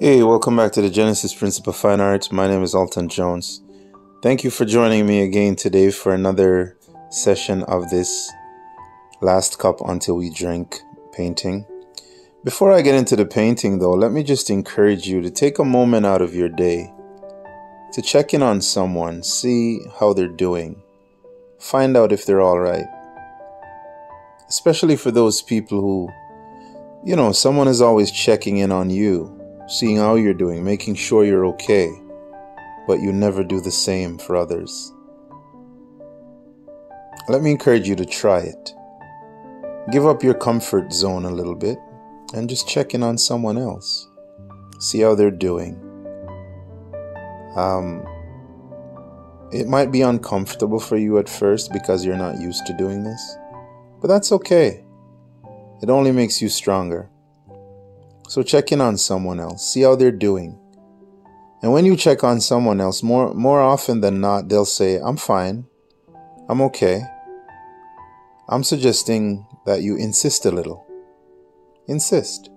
Hey, welcome back to the Genesis Principle of Fine Arts. My name is Alton Jones. Thank you for joining me again today for another session of this last cup until we drink painting. Before I get into the painting, though, let me just encourage you to take a moment out of your day to check in on someone, see how they're doing, find out if they're all right. Especially for those people who, you know, someone is always checking in on you, seeing how you're doing, making sure you're okay, but you never do the same for others. Let me encourage you to try it. Give up your comfort zone a little bit and just check in on someone else. See how they're doing. Um, it might be uncomfortable for you at first because you're not used to doing this, but that's okay. It only makes you stronger. So check in on someone else, see how they're doing. And when you check on someone else, more more often than not, they'll say, "I'm fine. I'm okay." I'm suggesting that you insist a little. Insist.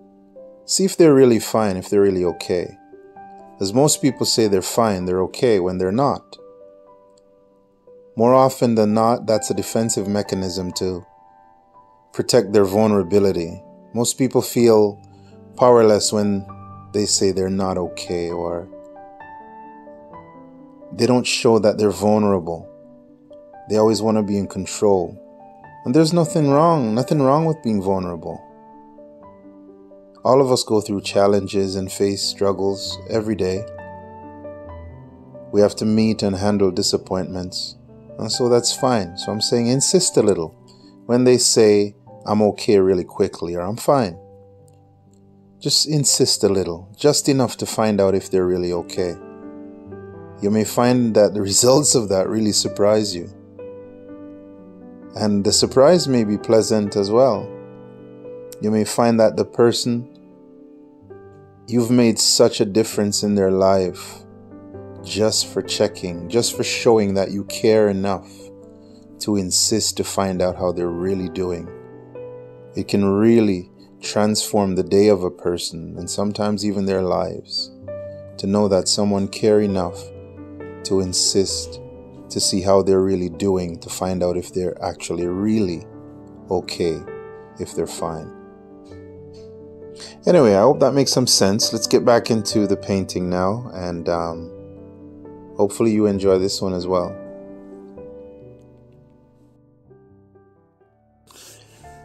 See if they're really fine, if they're really okay. As most people say they're fine, they're okay when they're not. More often than not, that's a defensive mechanism to protect their vulnerability. Most people feel powerless when they say they're not okay or they don't show that they're vulnerable. They always want to be in control. And there's nothing wrong, nothing wrong with being vulnerable. All of us go through challenges and face struggles every day. We have to meet and handle disappointments. And so that's fine. So I'm saying insist a little. When they say, I'm okay really quickly or I'm fine, just insist a little, just enough to find out if they're really okay. You may find that the results of that really surprise you. And the surprise may be pleasant as well. You may find that the person You've made such a difference in their life just for checking, just for showing that you care enough to insist to find out how they're really doing. It can really transform the day of a person and sometimes even their lives to know that someone care enough to insist to see how they're really doing to find out if they're actually really okay, if they're fine. Anyway, I hope that makes some sense. Let's get back into the painting now, and um, hopefully, you enjoy this one as well.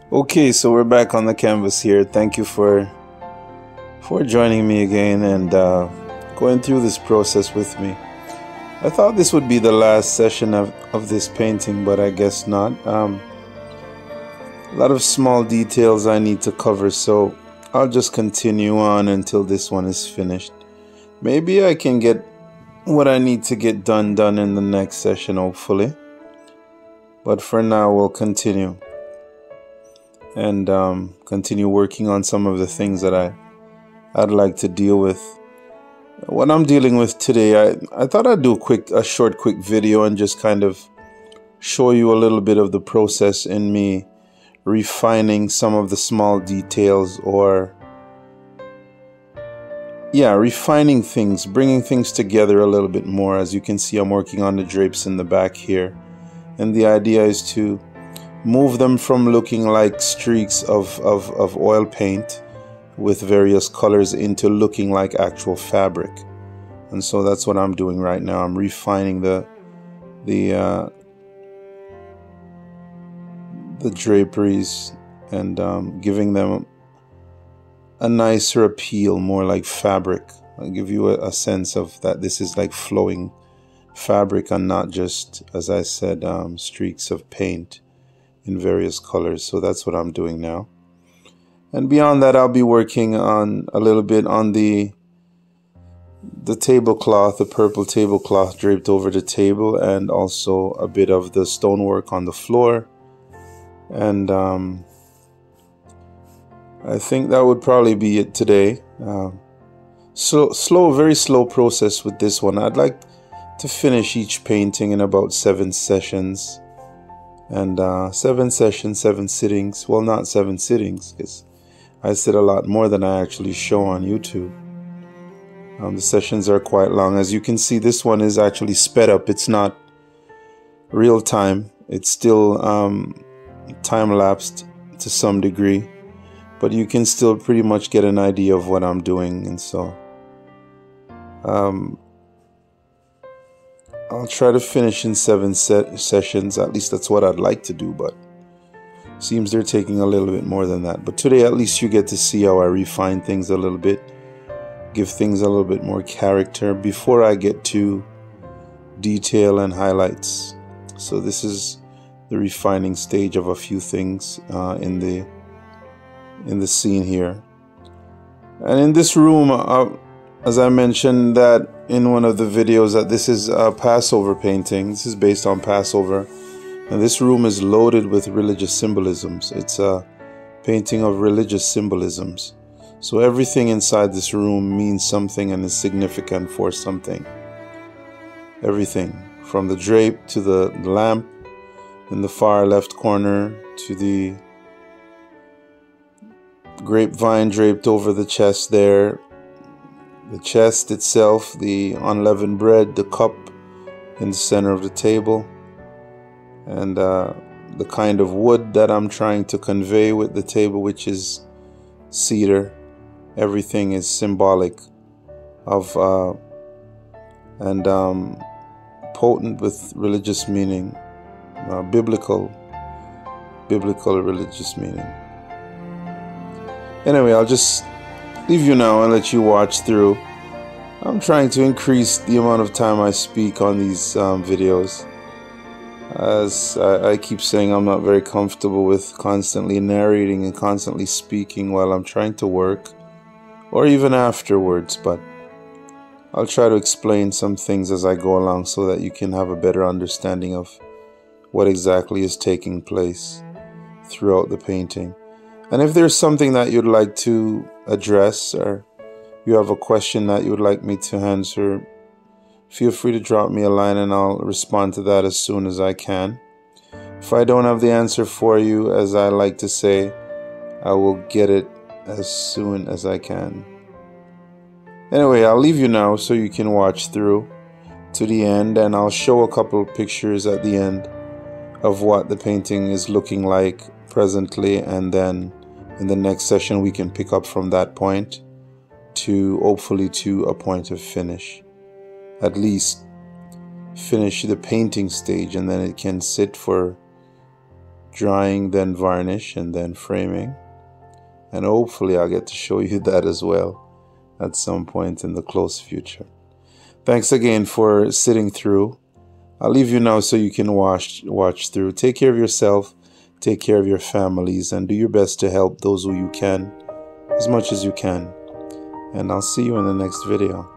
Okay, so we're back on the canvas here. Thank you for for joining me again and uh, going through this process with me. I thought this would be the last session of, of this painting, but I guess not. Um, a lot of small details I need to cover, so I'll just continue on until this one is finished. Maybe I can get what I need to get done done in the next session, hopefully. But for now, we'll continue and um, continue working on some of the things that I I'd like to deal with. What I'm dealing with today, I, I thought I'd do a quick, a short, quick video and just kind of show you a little bit of the process in me refining some of the small details or yeah refining things bringing things together a little bit more as you can see I'm working on the drapes in the back here and the idea is to move them from looking like streaks of, of, of oil paint with various colors into looking like actual fabric. And so that's what I'm doing right now. I'm refining the the uh, the draperies and um, giving them a nicer appeal, more like fabric. I'll give you a, a, sense of that this is like flowing fabric and not just, as I said, um, streaks of paint in various colors. So that's what I'm doing now. And beyond that, I'll be working on a little bit on the the tablecloth, the purple tablecloth draped over the table, and also a bit of the stonework on the floor and um, I think that would probably be it today. Uh, so slow, very slow process with this one. I'd like to finish each painting in about seven sessions, and uh, seven sessions, seven sittings. Well, not seven sittings, because I sit a lot more than I actually show on YouTube. Um, the sessions are quite long. As you can see, this one is actually sped up. It's not real time. It's still um, time lapsed to some degree, but you can still pretty much get an idea of what I'm doing. And so um, I'll try to finish in seven set sessions. At least that's what I'd like to do, but seems they're taking a little bit more than that. But today, at least you get to see how I refine things a little bit, give things a little bit more character before I get to detail and highlights. So this is the refining stage of a few things uh, in the in the scene here. And in this room, uh, as I mentioned that in one of the videos, that this is a Passover painting. This is based on Passover. And this room is loaded with religious symbolisms. It's a painting of religious symbolisms. So everything inside this room means something and is significant for something. Everything from the drape to the lamp in the far left corner to the grapevine draped over the chest there, the chest itself, the unleavened bread, the cup in the center of the table, and uh, the kind of wood that I'm trying to convey with the table, which is cedar. Everything is symbolic of uh, and um, potent with religious meaning, uh, biblical, biblical religious meaning. Anyway, I'll just leave you now and let you watch through. I'm trying to increase the amount of time I speak on these um, videos. As I, I keep saying, I'm not very comfortable with constantly narrating and constantly speaking while I'm trying to work or even afterwards, but I'll try to explain some things as I go along so that you can have a better understanding of what exactly is taking place throughout the painting. And if there's something that you'd like to address or you have a question that you would like me to answer, feel free to drop me a line and I'll respond to that as soon as I can. If I don't have the answer for you, as I like to say, I will get it as soon as I can. Anyway, I'll leave you now so you can watch through to the end and I'll show a couple pictures at the end of what the painting is looking like presently and then in the next session we can pick up from that point to hopefully to a point of finish at least finish the painting stage and then it can sit for drying then varnish and then framing and hopefully I'll get to show you that as well at some point in the close future. Thanks again for sitting through. I'll leave you now so you can watch watch through. Take care of yourself, take care of your families, and do your best to help those who you can as much as you can. And I'll see you in the next video.